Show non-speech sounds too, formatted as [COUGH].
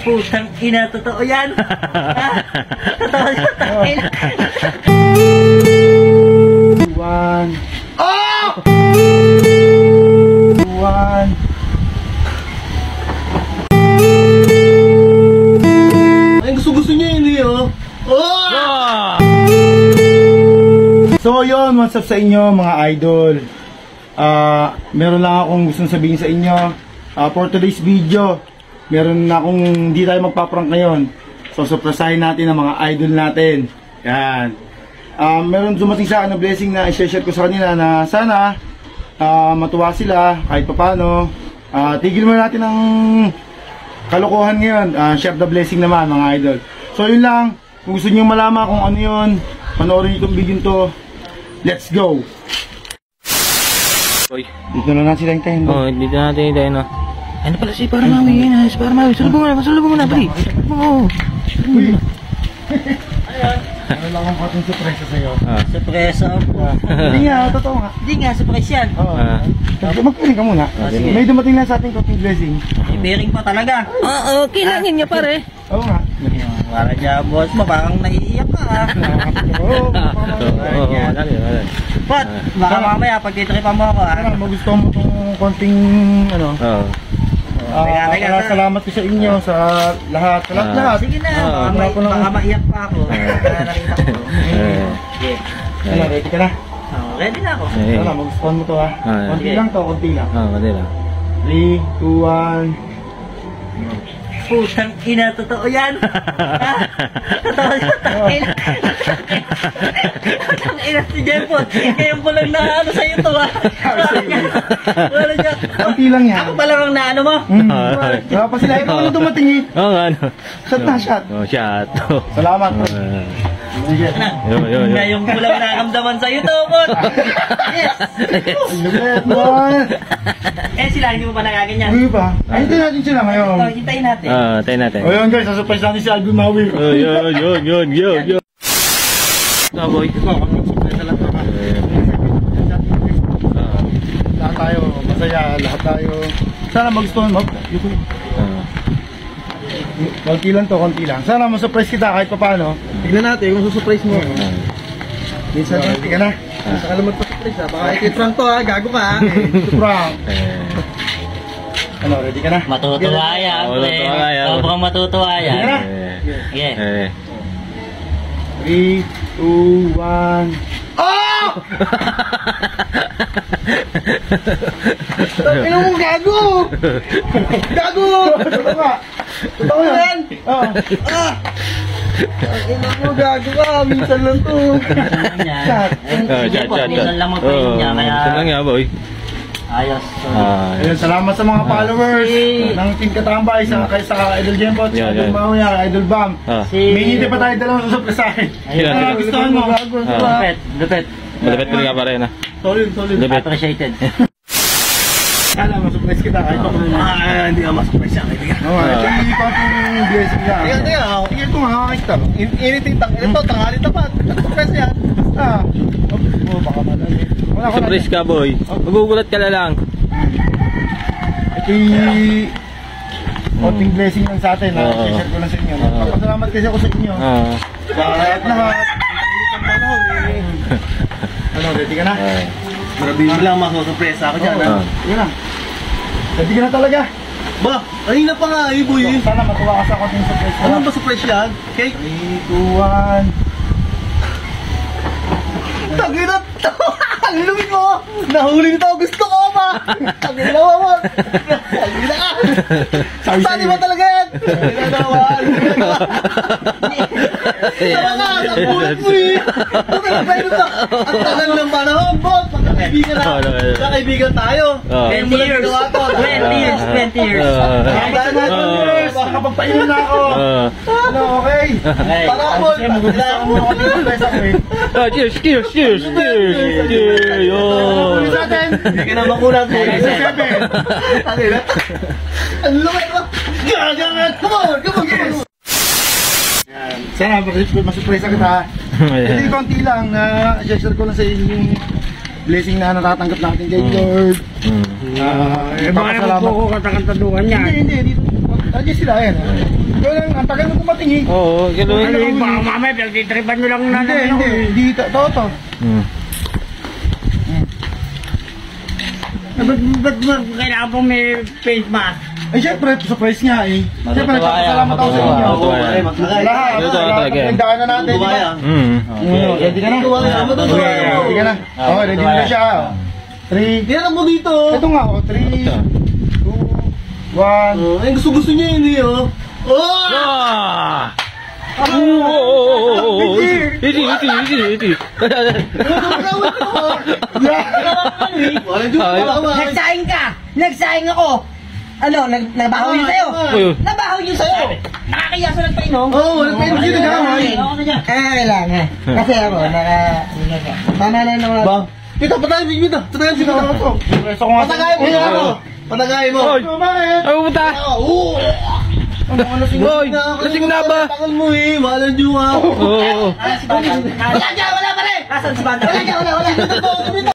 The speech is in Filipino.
Putang ina, [LAUGHS] totoo yan. Totoo yan. One. Oh! One. Ay, gusto-gusto niya yun eh, oh. Oh! So yun, what's up sa inyo mga idol? Ah, meron lang akong gustong sabihin sa inyo. Ah, for today's video, meron na akong hindi tayo magpaprank ngayon. So surprisehin natin ang mga idol natin. Yan. Ah, meron dumating sa akin na blessing na i-share ko sa kanila na sana ah, matuwa sila kahit papano. Ah, tigil mo natin ang kalokohan ngayon. Ah, share the blessing naman mga idol. So yun lang. Kung gusto niyo malaman kung ano yun, panoorin niyo itong video to. Let's go! Boy. Dito na natin sila hintayin. bro. Oh, dito natin tayo no. Ano pala si Paramawi? Yan, si Paramawi. Salubong mo na, salubong mo na, pali. Oo. Meron lang akong kating surprise sa'yo. Ah. Surpresa po. Hindi nga, totoo nga. Hindi nga, surprise yan. Oo. Ah. Magpiling ka muna. Ah, sige. May dumating lang sa ating kating blessing. May bearing pa talaga. Oo, kilangin niya pare. Oo nga. Para dyan, boss mo, parang naiiyak ka. Oo. Oo, oo. Pot, baka mamaya pag titripan mo ako ha. Magustuhan mo itong konting ano. Ah, Teka, teka, salamat ko sa inyo sa lahat. Sa lahat Ah. lahat. Sige na, Oo. baka, may, baka maiyak pa ako. Kaya nakita ko. Eh. [LAUGHS] Sige. Ano, ready ka na? Oh, ready na ako. Eh. Wala, magustuhan mo to ha. Ah, Konti lang to, konti lang. Oo, madali lang. 3, 2, 1. Putang ina, totoo yan. [LAUGHS] Ha? Totoo yan, ina. Totoo ina si Jempot. Ngayon ko lang na ano sa'yo to ha. Wala niya. Konti lang yan. Ako pa lang ang naano mo. Hmm. Wala pa sila. Ikaw na dumating eh. Oo nga, ano. Shot na, shot. Oh, shot. Salamat. bro. Ah. Sige. Yun, yun, yun. Ngayon ko lang nakakamdaman sa'yo to, Pot. Yes. Mo. Eh sila, hindi mo pa nagaganyan. Uy pa. Ay, hintayin natin sila ngayon. Oh, hintayin natin. Ah, tayo natin. O yun guys, sasurprise natin si Alvin Maui. Oh, yun, yun, yun, yun, yun. Ah, boy. Ito, mag-surprise na lang? Eh, ah, Lahat tayo, masaya, lahat tayo. Sana magustuhan mo. YouTube. Ah. Konti lang to, konti lang. Sana masurprise kita kahit paano. Tignan natin kung susurprise mo. Minsan, konti ka na. Sa kalamat pa surprise ha. Baka ikitrank to ha. Gago ka ha. [LAUGHS] Ito prank. Eh, Ano, ready ka na? Matutuwa yan, matutuwa yan. Sobrang matutuwa yan. Sige na. eh. 3, 2, 1. Oh! Ano mo gago? Gago! Totoo nga. Totoo yan. Oo. Ah! Ina mo gago ka. Minsan lang to. Eh, Ah, chat, chat, minsan chat. lang mag-play Oo, niya, kaya minsan lang yan, boy. ayos. Ah, Ayun, salamat sa mga followers Si- ng Team Katambay sa kay sa Idol Jempot, sa Yan, Idol yan. Mauya, Idol Bam. Ah. si... May hindi pa tayo dalawang susurpresahin. Yan. Ah, gustuhan mo. Ah. Lupet, lupet. Malapit ka pa rin, ah. Solid, solid. Lupit. Appreciated. Sana masurprise kita kahit pa kung Ah, hindi ka masurprise sa akin. Oo, ito yung konting blessing lang. Teka, teka. ako. Sige, ito nga, kakakita. In- Initing tang. Ito, tanghali tapat. Surprise yan. Basta. Oh, baka madali. Wala ko Surprise ka, boy. Magugulat ka na lang. Ito konting blessing lang sa atin. Na share ko lang sa inyo. Oo. Papasalamat kasi ako sa inyo. Ah. Sa lahat lahat. Ang panahon eh. Ano, ready ka na? Ah. Marabili lang masusurpresa ako dyan. Ah. Sige na. Ready ka na talaga. Ba, kanina pa nga eh, boy. So, sana matuwa ka sa konting surprise. Anong ba surprise yan? Cake? 3, 2, 1. Tagina to! Ang lumit mo! Nahuli nito! Gusto ko ba? [LAUGHS] Tagina mo! Tagina ka! Sabi ba talaga yan? Tagina naman! [LAUGHS] Tama nga! Ang bulat mo eh! Ba? Ang tagal ng panahon, boss! Magkakaibigan na! Magkakaibigan tayo! Oo. Ngayon mo 20 lang years. ginawa to! 20 years, 20 years. Ah. Baka na Oo. years. Baka kapagpainan na ako. Ah. Ano, okay? Ay, Para ako! Magugustuhan mo ako konting surprise ako eh. Ah, cheers, cheers, cheers, cheers, cheers. Yun. Sa atin. Hindi ka na makulat mo! Ang lumit mo! Gagangat! Come on! Come on! Come on! Sana, mas- masurpresa kita. [LAUGHS] Hindi, konti lang na share ko lang sa inyo yung blessing na natatanggap natin kay Lord. Hmm. Ah, Eh, baka naman papasalamat. po ako katakantaduhan niya. Hindi, hindi, dito. Nandiyan sila, ayan. Ikaw lang, ang tagal mo kumating eh. Oo, gano'n. Ano yung baka mamaya pinagtitripan nyo lang na Hindi, hindi, hindi, to- to, to. Hmm. Ba't, ba't, ba't kailangan pong may face mask? Eh, syempre, surprise nga eh. Yan, nagpapasalamat ako sa inyo. matutuwa yan. Lahat, Matutuwa lahat, talaga yan. pagdaan na natin, di ba? Mm, Ready ka na? Yan. ready ka na? Okay, ready na siya. Three. Tingnan mo dito. Ito nga, oh. Three, two, one. Oh, eh, gusto gusto niya yun eh, oh. Oh! Ah! Iti, iti, iti, iti. Ay. Nagsaing ka! Nagsaing ako! Ano, nag nabaho yun sa'yo? Ayun. Nabaho yun sa'yo! Nakakaya sa nagpainom? Oo, walang pwede Hindi sino nag-away. Ako na dyan. Ah, kailangan. Kasi ako, naka... Tama na naman. Ba? Pita, patayin mo, pita. Patayin ko nga. Patagayin mo na ako. Patagayin mo. Oy! Ay, pumunta! Oo. Ano, ano, sige. Oy! Lasing na ba? Tangan mo eh, walang Diyos ah. Oo. Ah, si. Wala dyan, wala pa rin. Si? Wala dyan, wala, wala. Dito, dito, dito.